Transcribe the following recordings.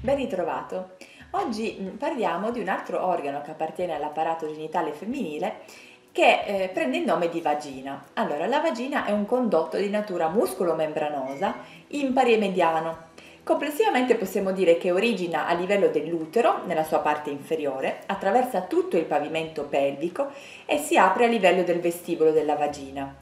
Ben ritrovato. Oggi mm, parliamo di un altro organo che appartiene all'apparato genitale femminile che eh, prende il nome di vagina. Allora, la vagina è un condotto di natura muscolo-membranosa, impari e mediano. Complessivamente possiamo dire che origina a livello dell'utero, nella sua parte inferiore, attraversa tutto il pavimento pelvico e si apre a livello del vestibolo della vagina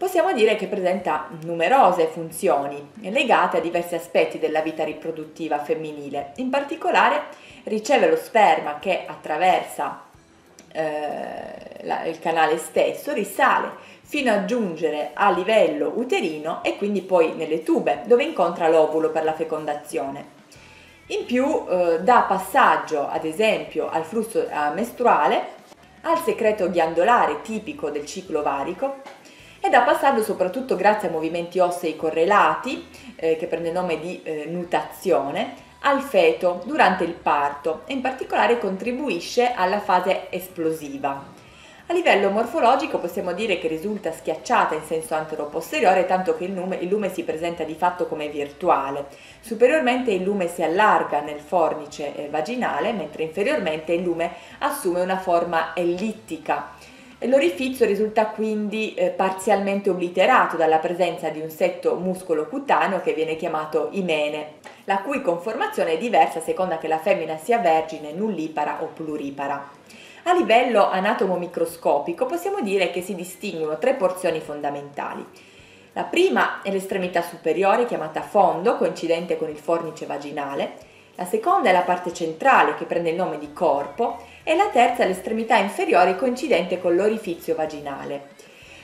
possiamo dire che presenta numerose funzioni legate a diversi aspetti della vita riproduttiva femminile. In particolare riceve lo sperma che attraversa eh, la, il canale stesso, risale fino a giungere a livello uterino e quindi poi nelle tube dove incontra l'ovulo per la fecondazione. In più eh, dà passaggio ad esempio al flusso eh, mestruale, al secreto ghiandolare tipico del ciclo varico è da passaggio soprattutto grazie a movimenti ossei correlati, eh, che prende nome di eh, nutazione, al feto durante il parto e in particolare contribuisce alla fase esplosiva. A livello morfologico possiamo dire che risulta schiacciata in senso antero-posteriore, tanto che il lume, il lume, si presenta di fatto come virtuale. Superiormente il lume si allarga nel fornice eh, vaginale, mentre inferiormente il lume assume una forma ellittica. L'orifizio risulta quindi eh, parzialmente obliterato dalla presenza di un setto muscolo-cutaneo che viene chiamato imene, la cui conformazione è diversa a seconda che la femmina sia vergine, nullipara o pluripara. A livello anatomo-microscopico possiamo dire che si distinguono tre porzioni fondamentali. La prima è l'estremità superiore chiamata fondo, coincidente con il fornice vaginale, la seconda è la parte centrale che prende il nome di corpo e la terza è l'estremità inferiore coincidente con l'orifizio vaginale.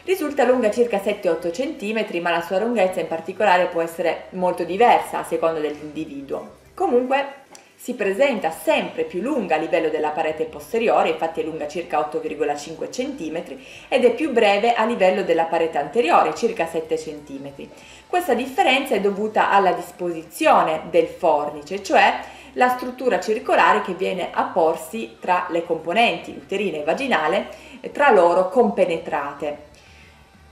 Risulta lunga circa 7-8 cm, ma la sua lunghezza in particolare può essere molto diversa a seconda dell'individuo. Comunque si presenta sempre più lunga a livello della parete posteriore, infatti è lunga circa 8,5 cm, ed è più breve a livello della parete anteriore, circa 7 cm. Questa differenza è dovuta alla disposizione del fornice, cioè la struttura circolare che viene a porsi tra le componenti uterina e vaginale, tra loro compenetrate.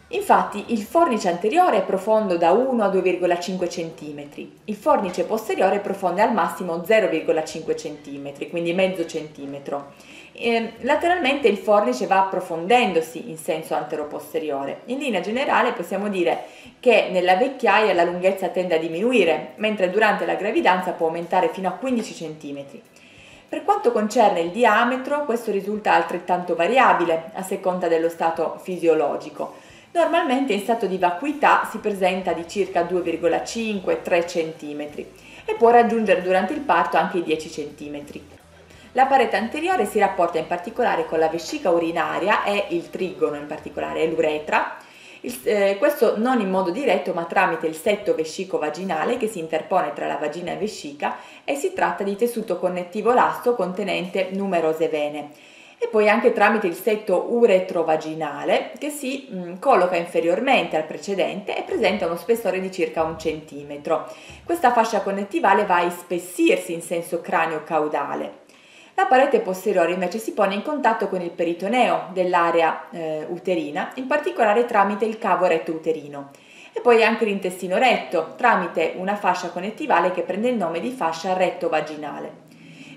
Infatti il fornice anteriore è profondo da 1 a 2,5 cm, il fornice posteriore è profondo al massimo 0,5 cm, quindi mezzo centimetro. E, lateralmente il fornice va approfondendosi in senso antero-posteriore. In linea generale possiamo dire che nella vecchiaia la lunghezza tende a diminuire, mentre durante la gravidanza può aumentare fino a 15 cm. Per quanto concerne il diametro, questo risulta altrettanto variabile a seconda dello stato fisiologico. Normalmente in stato di vacuità si presenta di circa 2,5-3 cm e può raggiungere durante il parto anche i 10 cm. La parete anteriore si rapporta in particolare con la vescica urinaria e il trigono in particolare l'uretra, eh, questo non in modo diretto ma tramite il setto vescico-vaginale che si interpone tra la vagina e vescica e si tratta di tessuto connettivo lasto contenente numerose vene e poi anche tramite il setto uretrovaginale che si mh, colloca inferiormente al precedente e presenta uno spessore di circa un centimetro. Questa fascia connettivale va a ispessirsi in senso cranio-caudale. La parete posteriore invece si pone in contatto con il peritoneo dell'area eh, uterina, in particolare tramite il cavo retto uterino e poi anche l'intestino retto tramite una fascia connettivale che prende il nome di fascia retto-vaginale.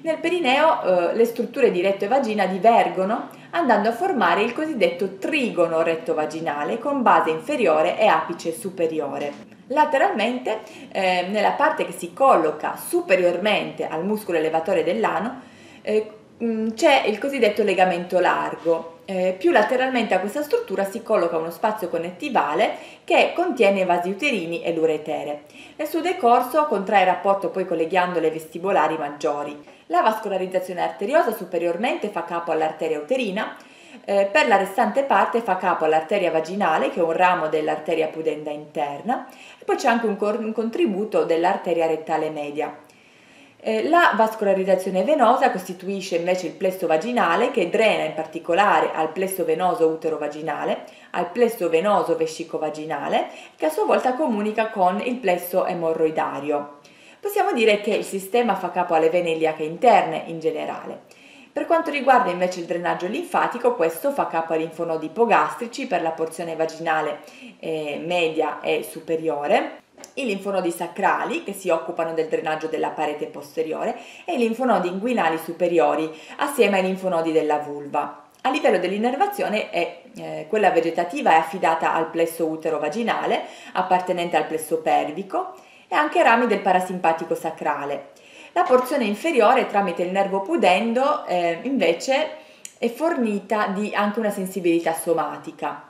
Nel perineo eh, le strutture di retto e vagina divergono andando a formare il cosiddetto trigono retto-vaginale con base inferiore e apice superiore. Lateralmente, eh, nella parte che si colloca superiormente al muscolo elevatore dell'ano, eh, mm, c'è il cosiddetto legamento largo. Eh, più lateralmente a questa struttura si colloca uno spazio connettivale che contiene i vasi uterini e l'uretere. Nel suo decorso contrae rapporto poi con le ghiandole vestibolari maggiori. La vascolarizzazione arteriosa superiormente fa capo all'arteria uterina, eh, per la restante parte fa capo all'arteria vaginale, che è un ramo dell'arteria pudenda interna, e poi c'è anche un, un contributo dell'arteria rettale media. Eh, la vascolarizzazione venosa costituisce invece il plesso vaginale che drena in particolare al plesso venoso utero-vaginale, al plesso venoso vescico-vaginale, che a sua volta comunica con il plesso emorroidario possiamo dire che il sistema fa capo alle vene iliache interne in generale. Per quanto riguarda invece il drenaggio linfatico, questo fa capo ai linfonodi ipogastrici per la porzione vaginale eh, media e superiore i linfonodi sacrali che si occupano del drenaggio della parete posteriore e i linfonodi inguinali superiori assieme ai linfonodi della vulva. A livello dell'innervazione è, eh, quella vegetativa è affidata al plesso utero-vaginale appartenente al plesso pelvico e anche ai rami del parasimpatico sacrale. La porzione inferiore tramite il nervo pudendo eh, invece è fornita di anche una sensibilità somatica.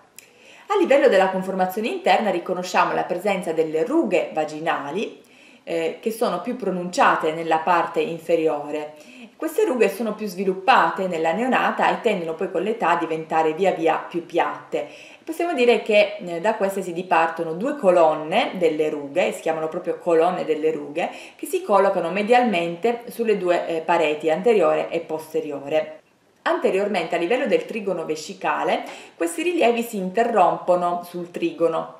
A livello della conformazione interna riconosciamo la presenza delle rughe vaginali eh, che sono più pronunciate nella parte inferiore. Queste rughe sono più sviluppate nella neonata e tendono poi con l'età a diventare via via più piatte. Possiamo dire che eh, da queste si dipartono due colonne delle rughe, si chiamano proprio colonne delle rughe, che si collocano medialmente sulle due eh, pareti anteriore e posteriore. Anteriormente a livello del trigono vescicale questi rilievi si interrompono sul trigono.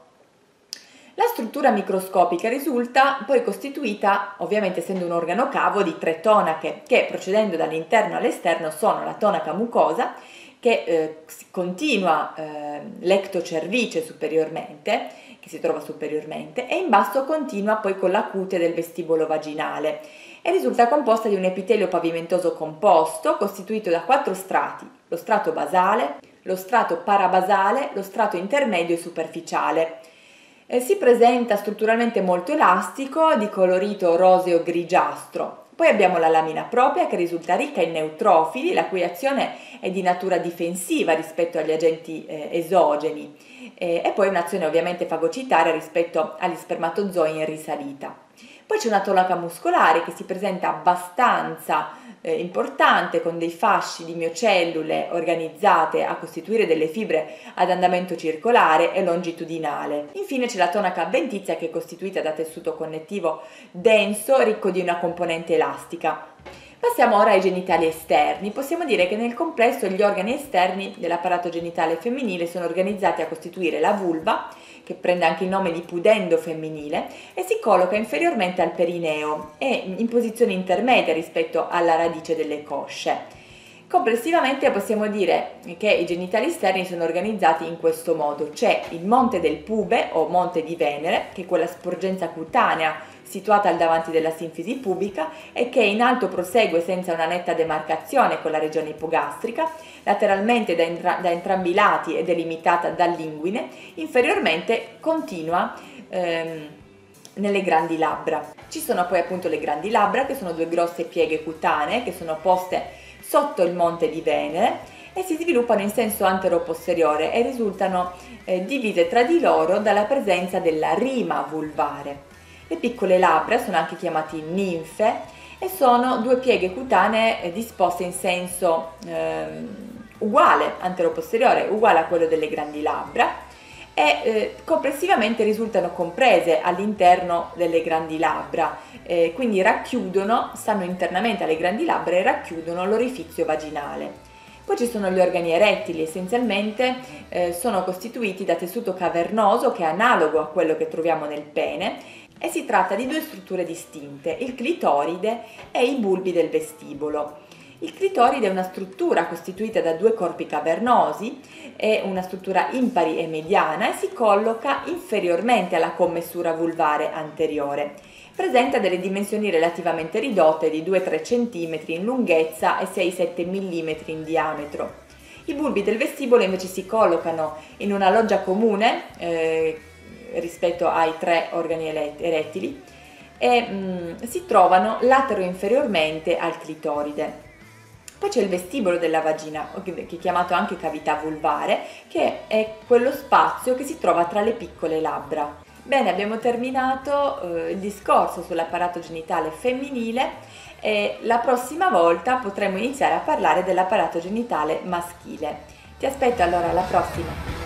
La struttura microscopica risulta poi costituita, ovviamente essendo un organo cavo, di tre tonache che procedendo dall'interno all'esterno sono la tonaca mucosa che eh, continua eh, l'ectocervice superiormente, che si trova superiormente, e in basso continua poi con la cute del vestibolo vaginale e risulta composta di un epitelio pavimentoso composto costituito da quattro strati, lo strato basale, lo strato parabasale, lo strato intermedio e superficiale. Si presenta strutturalmente molto elastico, di colorito roseo-grigiastro. Poi abbiamo la lamina propria che risulta ricca in neutrofili, la cui azione è di natura difensiva rispetto agli agenti eh, esogeni eh, e poi un'azione ovviamente fagocitaria rispetto agli spermatozoi in risalita. Poi c'è una tonaca muscolare che si presenta abbastanza eh, importante con dei fasci di miocellule organizzate a costituire delle fibre ad andamento circolare e longitudinale. Infine c'è la tonaca avventizia che è costituita da tessuto connettivo denso ricco di una componente elastica. Passiamo ora ai genitali esterni. Possiamo dire che nel complesso gli organi esterni dell'apparato genitale femminile sono organizzati a costituire la vulva, che prende anche il nome di pudendo femminile, e si colloca inferiormente al perineo e in posizione intermedia rispetto alla radice delle cosce. Complessivamente possiamo dire che i genitali esterni sono organizzati in questo modo. C'è il monte del pube o monte di Venere, che è quella sporgenza cutanea situata al davanti della sinfisi pubica e che in alto prosegue senza una netta demarcazione con la regione ipogastrica, lateralmente da, entra- da entrambi i lati è delimitata dall'inguine, inferiormente continua ehm, nelle grandi labbra. Ci sono poi appunto le grandi labbra che sono due grosse pieghe cutanee che sono poste sotto il monte di Venere e si sviluppano in senso antero-posteriore e risultano eh, divise tra di loro dalla presenza della rima vulvare. Le piccole labbra sono anche chiamate ninfe e sono due pieghe cutanee eh, disposte in senso eh, uguale, antero-posteriore, uguale a quello delle grandi labbra e eh, complessivamente risultano comprese all'interno delle grandi labbra, eh, quindi racchiudono, stanno internamente alle grandi labbra e racchiudono l'orifizio vaginale. Poi ci sono gli organi erettili, essenzialmente eh, sono costituiti da tessuto cavernoso che è analogo a quello che troviamo nel pene e si tratta di due strutture distinte, il clitoride e i bulbi del vestibolo. Il clitoride è una struttura costituita da due corpi cavernosi, è una struttura impari e mediana e si colloca inferiormente alla commessura vulvare anteriore. Presenta delle dimensioni relativamente ridotte di 2-3 cm in lunghezza e 6-7 mm in diametro. I bulbi del vestibolo invece si collocano in una loggia comune eh, rispetto ai tre organi erettili e mh, mm, si trovano latero-inferiormente al clitoride. Poi c'è il vestibolo della vagina, che è chiamato anche cavità vulvare, che è quello spazio che si trova tra le piccole labbra. Bene, abbiamo terminato eh, il discorso sull'apparato genitale femminile e la prossima volta potremo iniziare a parlare dell'apparato genitale maschile. Ti aspetto allora alla prossima!